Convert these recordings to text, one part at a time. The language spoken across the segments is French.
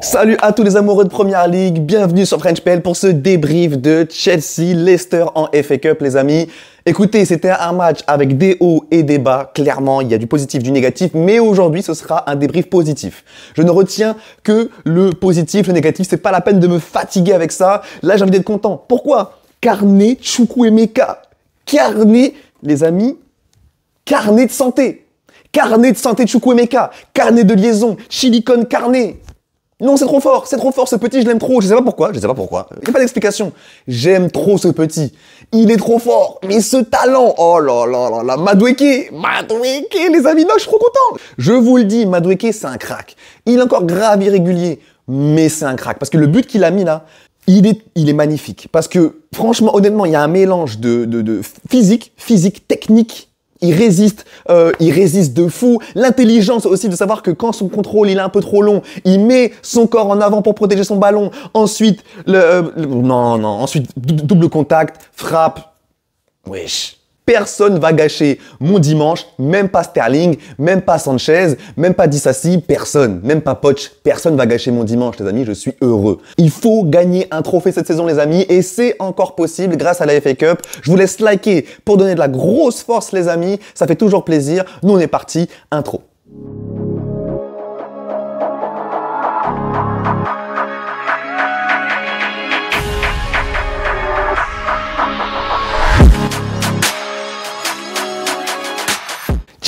Salut à tous les amoureux de Première Ligue, bienvenue sur French PL pour ce débrief de Chelsea-Leicester en FA Cup les amis. Écoutez, c'était un match avec des hauts et des bas, clairement il y a du positif, du négatif, mais aujourd'hui ce sera un débrief positif. Je ne retiens que le positif, le négatif, c'est pas la peine de me fatiguer avec ça, là j'ai envie d'être content. Pourquoi? Carnet, Choukou et Meka. Carnet, les amis, carnet de santé. Carnet de santé de Chukwemeka, carnet de liaison, Chilicone carnet. Non, c'est trop fort, c'est trop fort, ce petit, je l'aime trop. Je sais pas pourquoi, je sais pas pourquoi. Il n'y a pas d'explication. J'aime trop ce petit. Il est trop fort. Mais ce talent, oh là là là là, Madweke, Madweke, les amis, non, je suis trop content. Je vous le dis, Madweke, c'est un crack. Il est encore grave irrégulier, mais c'est un crack. Parce que le but qu'il a mis là, il est, il est magnifique. Parce que, franchement, honnêtement, il y a un mélange de, de physique, physique, technique, il résiste, euh, il résiste de fou. L'intelligence aussi de savoir que quand son contrôle il est un peu trop long, il met son corps en avant pour protéger son ballon. Ensuite, le, euh, non non, ensuite dou- double contact, frappe. Wesh. Personne va gâcher mon dimanche, même pas Sterling, même pas Sanchez, même pas Dissassi, personne, même pas Poch, personne va gâcher mon dimanche les amis, je suis heureux. Il faut gagner un trophée cette saison les amis et c'est encore possible grâce à la FA Cup. Je vous laisse liker pour donner de la grosse force les amis, ça fait toujours plaisir. Nous on est parti, intro.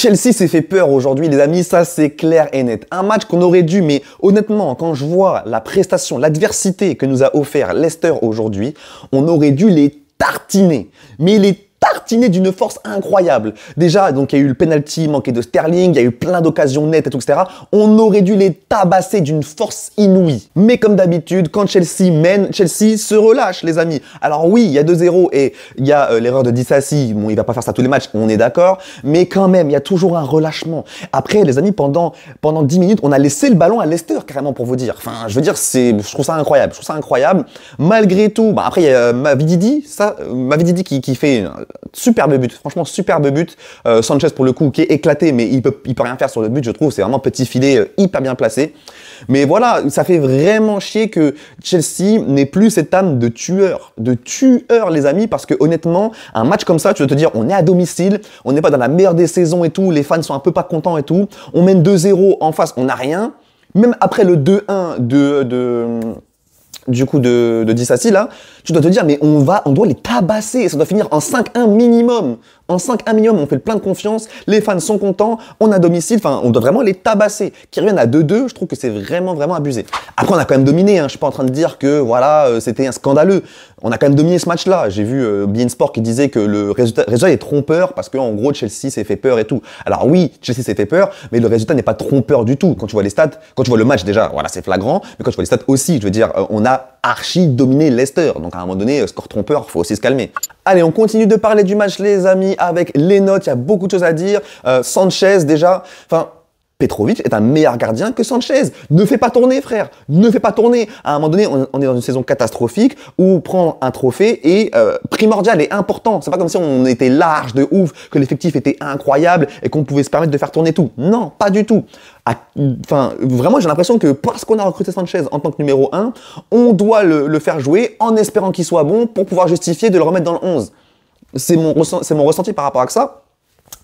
Chelsea s'est fait peur aujourd'hui, les amis, ça c'est clair et net. Un match qu'on aurait dû, mais honnêtement, quand je vois la prestation, l'adversité que nous a offert Leicester aujourd'hui, on aurait dû les tartiner. Mais les d'une force incroyable. Déjà, donc il y a eu le penalty manqué de Sterling, il y a eu plein d'occasions nettes et tout, etc. On aurait dû les tabasser d'une force inouïe. Mais comme d'habitude, quand Chelsea mène, Chelsea se relâche, les amis. Alors oui, il y a 2-0 et il y a euh, l'erreur de Dissassi. Bon, il va pas faire ça tous les matchs, on est d'accord. Mais quand même, il y a toujours un relâchement. Après, les amis, pendant, pendant 10 minutes, on a laissé le ballon à Leicester, carrément, pour vous dire. Enfin, je veux dire, c'est, je trouve ça incroyable. Je trouve ça incroyable. Malgré tout, bah, après, il y a euh, Mavididi, ça, euh, qui, qui fait un superbe but. Franchement, superbe but. Euh, Sanchez, pour le coup, qui est éclaté, mais il peut, il peut rien faire sur le but, je trouve. C'est vraiment petit filet, euh, hyper bien placé. Mais voilà, ça fait vraiment chier que Chelsea n'ait plus cette âme de tueur, de tueur, les amis, parce que honnêtement, un match comme ça, tu dois te dire, on est à domicile, on n'est pas dans la meilleure des saisons et tout, les fans sont un peu pas contents et tout, on mène 2-0 en face, on n'a rien. Même après le 2-1 de, de, du coup de, de Dissassi là, tu dois te dire mais on va, on doit les tabasser, ça doit finir en 5-1 minimum. En 5-1 minimum, on fait le plein de confiance, les fans sont contents, on a domicile, enfin on doit vraiment les tabasser. Qui reviennent à 2-2, je trouve que c'est vraiment vraiment abusé. Après on a quand même dominé, hein. je suis pas en train de dire que voilà euh, c'était un scandaleux. On a quand même dominé ce match-là. J'ai vu euh, Sport qui disait que le résultat, résultat est trompeur parce qu'en gros Chelsea s'est fait peur et tout. Alors oui, Chelsea s'est fait peur, mais le résultat n'est pas trompeur du tout. Quand tu vois les stats, quand tu vois le match déjà, voilà c'est flagrant, mais quand tu vois les stats aussi, je veux dire, euh, on a archi dominé Leicester. Donc à un moment donné, euh, score trompeur, faut aussi se calmer. Allez, on continue de parler du match, les amis, avec les notes. Il y a beaucoup de choses à dire. Euh, Sanchez, déjà, enfin. Petrovic est un meilleur gardien que Sanchez. Ne fais pas tourner, frère. Ne fais pas tourner. À un moment donné, on, est dans une saison catastrophique où prendre un trophée est euh, primordial et important. C'est pas comme si on était large de ouf, que l'effectif était incroyable et qu'on pouvait se permettre de faire tourner tout. Non, pas du tout. Enfin, vraiment, j'ai l'impression que parce qu'on a recruté Sanchez en tant que numéro 1, on doit le, faire jouer en espérant qu'il soit bon pour pouvoir justifier de le remettre dans le 11. C'est mon, mon ressenti par rapport à ça.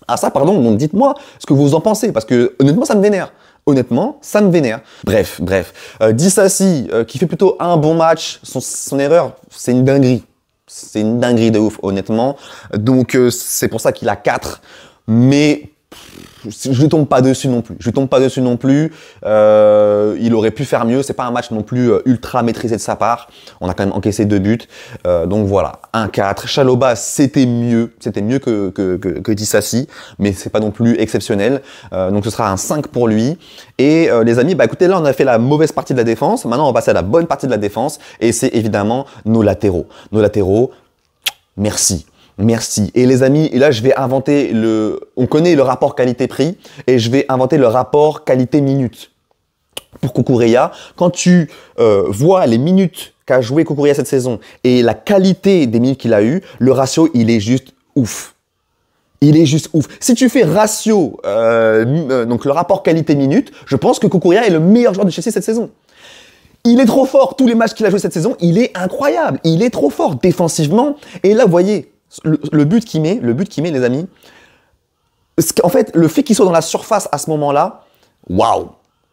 Ah ça, pardon, donc dites-moi ce que vous en pensez, parce que honnêtement, ça me vénère. Honnêtement, ça me vénère. Bref, bref. Euh, Dissassi, euh, qui fait plutôt un bon match, son, erreur, c'est une dinguerie. C'est une dinguerie de ouf, honnêtement. Donc euh, c'est pour ça qu'il a 4. Mais je ne tombe pas dessus non plus. Je ne tombe pas dessus non plus. Euh, il aurait pu faire mieux. C'est pas un match non plus euh, ultra maîtrisé de sa part. On a quand même encaissé deux buts. Euh, donc voilà, 1-4. Chaloba, c'était mieux. C'était mieux que, que, que, que Dissassi, mais c'est pas non plus exceptionnel. Donc ce sera un 5 pour lui. Et les amis, bah écoutez, là on a fait la mauvaise partie de la défense. Maintenant on va passer à la bonne partie de la défense. Et c'est évidemment nos latéraux. Nos latéraux, merci. Merci. Et les amis, et là je vais inventer le... On connaît le rapport qualité-prix et je vais inventer le rapport qualité-minute. Pour Kukureya, quand tu euh, vois les minutes qu'a joué Kukureya cette saison et la qualité des minutes qu'il a eu, le ratio il est juste ouf. Il est juste ouf. Si tu fais ratio, euh, euh, donc le rapport qualité-minute, je pense que Kukureya est le meilleur joueur de Chelsea cette saison. Il est trop fort. Tous les matchs qu'il a joué cette saison, il est incroyable. Il est trop fort défensivement. Et là, vous voyez, le, but qu'il met, le but qu'il met, les amis, en fait, le fait qu'il soit dans la surface à ce moment-là, waouh,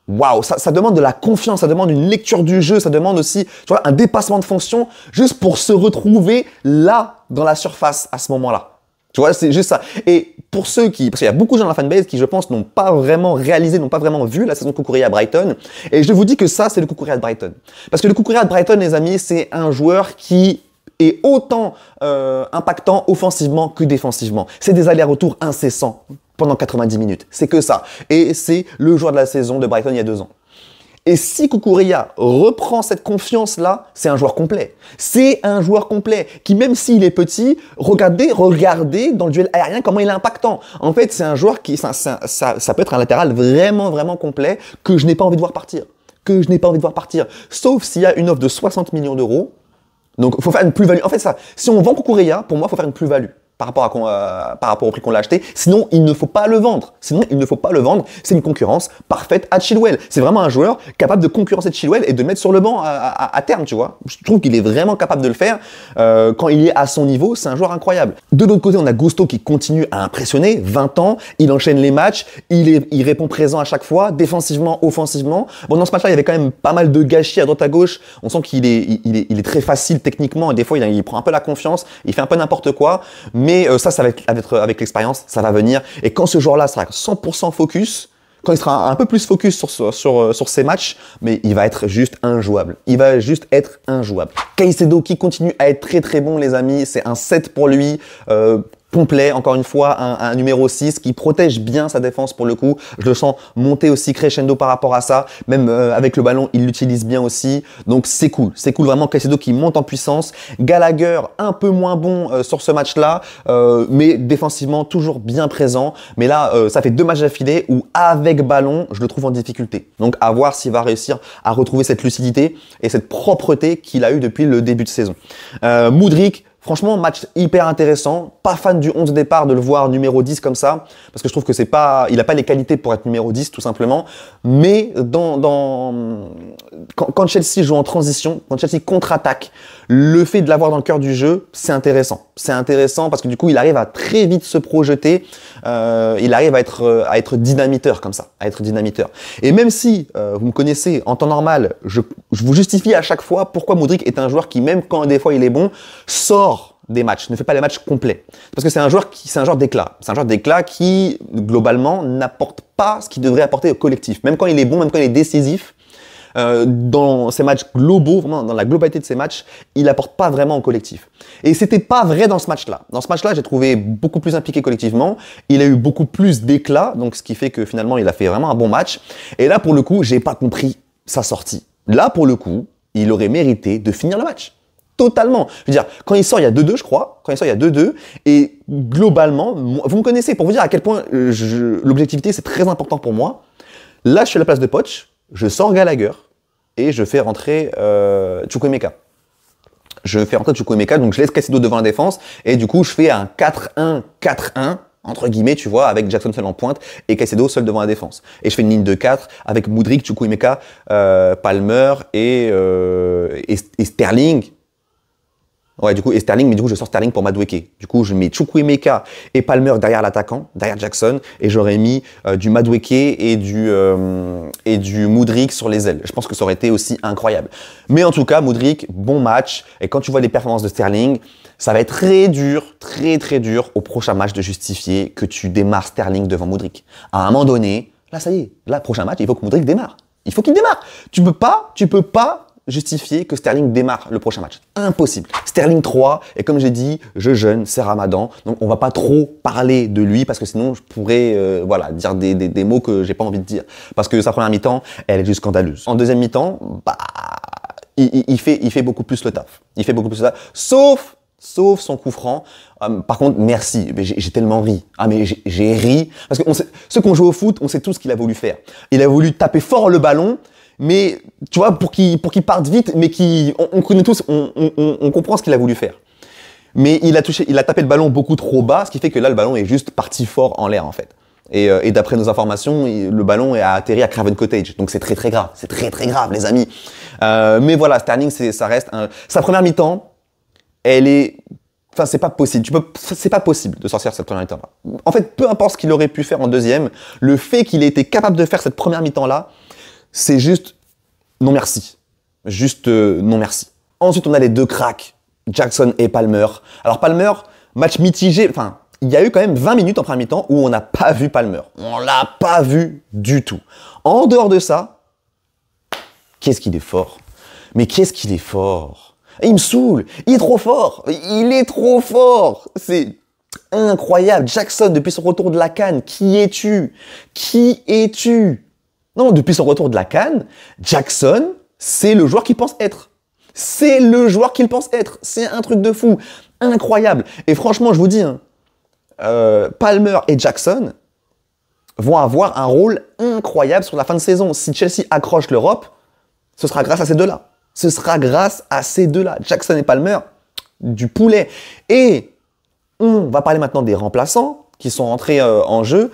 waouh, ça, demande de la confiance, ça demande une lecture du jeu, ça demande aussi, un dépassement de fonction juste pour se retrouver là, dans la surface à ce moment-là. Tu vois, c'est juste ça. Et pour ceux qui, parce qu'il y a beaucoup de gens dans la fanbase qui, je pense, n'ont pas vraiment réalisé, n'ont pas vraiment vu la saison Kukurea à Brighton. Et je vous dis que ça, c'est le Kukurea de Brighton. Parce que le Kukurea de Brighton, les amis, c'est un joueur qui est autant euh, impactant offensivement que défensivement. C'est des allers-retours incessants pendant 90 minutes. C'est que ça. Et c'est le joueur de la saison de Brighton il y a deux ans. Et si Kukuria reprend cette confiance-là, c'est un joueur complet. C'est un joueur complet qui, même s'il est petit, regardez, regardez dans le duel aérien comment il est impactant. En fait, c'est un joueur qui, ça, peut être un latéral vraiment, vraiment complet que je n'ai pas envie de voir partir. Que je n'ai pas envie de voir partir. Sauf s'il y a une offre de 60 millions d'euros. Donc, faut faire une plus-value. En fait, ça, si on vend Kukuria, pour moi, faut faire une plus-value par rapport, à, euh, par rapport au prix qu'on l'a acheté. Sinon, il ne faut pas le vendre. Sinon, il ne faut pas le vendre. C'est une concurrence parfaite à Chilwell. C'est vraiment un joueur capable de concurrencer Chilwell et de mettre sur le banc à, terme, tu vois. Je trouve qu'il est vraiment capable de le faire. Euh, quand il est à son niveau, c'est un joueur incroyable. De l'autre côté, on a Gusto qui continue à impressionner. 20 ans, il enchaîne les matchs, il, il répond présent à chaque fois, défensivement, offensivement. Bon, dans ce match-là, il y avait quand même pas mal de gâchis à droite à gauche. On sent qu'il est, il est, il est très facile techniquement et des fois, il, prend un peu la confiance, il fait un peu n'importe quoi. Euh, ça, ça va être avec, l'expérience, ça va venir. Et quand ce joueur-là sera 100% focus, quand il sera un peu plus focus euh, sur, ses matchs, mais il va être juste injouable. Il va juste être injouable. Caicedo qui continue à être très très bon les amis, c'est un 7 pour lui. Euh, complet, encore une fois, un, numéro 6 qui protège bien sa défense pour le coup. Je le sens monter aussi crescendo par rapport à ça. Même euh, avec le ballon, il l'utilise bien aussi. Donc c'est cool. C'est cool vraiment Caicedo qui monte en puissance. Gallagher un peu moins bon euh, sur ce match-là, euh, mais défensivement toujours bien présent. Mais là, ça fait deux matchs d'affilée où avec ballon, je le trouve en difficulté. Donc à voir s'il va réussir à retrouver cette lucidité et cette propreté qu'il a eu depuis le début de saison. Moudric, Franchement, match hyper intéressant. Pas fan du 11 départ de le voir numéro 10 comme ça, parce que je trouve que c'est pas, il a pas les qualités pour être numéro 10 tout simplement. Mais dans, quand Chelsea joue en transition, quand Chelsea contre-attaque, le fait de l'avoir dans le cœur du jeu, c'est intéressant. C'est intéressant parce que du coup, il arrive à très vite se projeter. Euh, il arrive à être euh, à être dynamiteur comme ça, à être dynamiteur. Et même si euh, vous me connaissez en temps normal, je, je vous justifie à chaque fois pourquoi Modric est un joueur qui même quand des fois il est bon sort des matchs, ne fait pas les matchs complets. Parce que c'est un joueur qui, c'est un joueur d'éclat. C'est un joueur d'éclat qui, globalement, n'apporte pas ce qu'il devrait apporter au collectif. Même quand il est bon, même quand il est décisif, euh, dans ses matchs globaux, vraiment dans la globalité de ses matchs, il apporte pas vraiment au collectif. Et c'était pas vrai dans ce match-là. Dans ce match-là, j'ai trouvé beaucoup plus impliqué collectivement. Il a eu beaucoup plus d'éclat, donc ce qui fait que finalement, il a fait vraiment un bon match. Et là, pour le coup, j'ai pas compris sa sortie. Là, pour le coup, il aurait mérité de finir le match. Totalement. Je veux dire, quand il sort, il y a 2-2, je crois. Quand il sort, il y a 2-2. Et globalement, vous me connaissez, pour vous dire à quel point euh, l'objectivité, c'est très important pour moi. Là, je suis à la place de Poch je sors Gallagher et je fais rentrer euh, Chukwemeka. Je fais rentrer Chukwemeka, donc je laisse Cassido devant la défense, et du coup je fais un 4-1-4-1, entre guillemets, tu vois, avec Jackson seul en pointe et Caicedo seul devant la défense. Et je fais une ligne de 4 avec Moudric, Chukwemeka, euh, Palmer et, euh, et Sterling Ouais, du coup, et Sterling, mais du coup, je sors Sterling pour Madueke. Du coup, je mets Chukwuemeka et Palmer derrière l'attaquant, derrière Jackson, et j'aurais mis euh, du Madueke et du, euh, et du Moudric sur les ailes. Je pense que ça aurait été aussi incroyable. Mais en tout cas, Moudric, bon match. Et quand tu vois les performances de Sterling, ça va être très dur, très très dur au prochain match de justifier que tu démarres Sterling devant Moudric. À un moment donné, là, ça y est, là, prochain match, il faut que Moudric démarre. Il faut qu'il démarre. Tu peux pas, tu peux pas justifier que Sterling démarre le prochain match. Impossible. Sterling 3, et comme j'ai dit, je jeûne, c'est Ramadan, donc on va pas trop parler de lui parce que sinon je pourrais euh, voilà, dire des, des, des mots que j'ai pas envie de dire. Parce que sa première mi-temps, elle est juste scandaleuse. En deuxième mi-temps, bah, il, il, fait, il fait beaucoup plus le taf. Il fait beaucoup plus le taf. Sauf sauf son coup franc. Euh, par contre, merci, j'ai tellement ri. Ah mais j'ai ri parce que on sait, ceux qui ont joué au foot, on sait tout ce qu'il a voulu faire. Il a voulu taper fort le ballon mais tu vois, pour qu'il pour qu'il parte vite, mais qui, on, connaît tous, on, on, on comprend ce qu'il a voulu faire. Mais il a touché, il a tapé le ballon beaucoup trop bas, ce qui fait que là, le ballon est juste parti fort en l'air en fait. Et, euh, et d'après nos informations, le ballon est atterri à Craven Cottage. Donc c'est très très grave. C'est très très grave, les amis. Euh, mais voilà, Sterling, ça reste un... sa première mi-temps. Elle est, enfin c'est pas possible. Tu peux, c'est pas possible de sortir cette première mi-temps. là En fait, peu importe ce qu'il aurait pu faire en deuxième, le fait qu'il ait été capable de faire cette première mi-temps là, c'est juste non merci. Juste euh, non merci. Ensuite, on a les deux cracks, Jackson et Palmer. Alors Palmer, match mitigé, enfin, il y a eu quand même 20 minutes en première mi-temps où on n'a pas vu Palmer. On l'a pas vu du tout. En dehors de ça, qu'est-ce qu'il est fort. Mais qu'est-ce qu'il est fort. Il me saoule. Il est trop fort. Il est trop fort. C'est incroyable. Jackson, depuis son retour de la canne, qui es-tu? Qui es-tu? Non, depuis son retour de la canne, Jackson, c'est le joueur qu'il pense être. C'est le joueur qu'il pense être. C'est un truc de fou. Incroyable. Et franchement, je vous dis, hein, euh, Palmer et Jackson vont avoir un rôle incroyable sur la fin de saison. Si Chelsea accroche l'Europe, ce sera grâce à ces deux-là. Ce sera grâce à ces deux-là. Jackson et Palmer, du poulet. Et on va parler maintenant des remplaçants qui sont entrés euh, en jeu.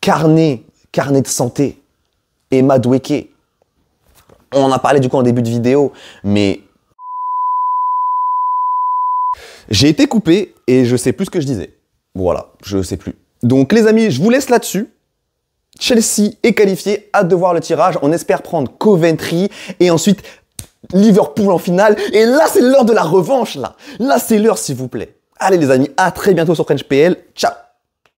Carnet, carnet de santé et Madweke. On en a parlé du coup en début de vidéo, mais j'ai été coupé et je sais plus ce que je disais. Voilà, je sais plus. Donc les amis, je vous laisse là-dessus. Chelsea est qualifié, hâte de voir le tirage. On espère prendre Coventry et ensuite Liverpool en finale. Et là, c'est l'heure de la revanche, là. Là, c'est l'heure, s'il vous plaît. Allez les amis, à très bientôt sur French PL. Ciao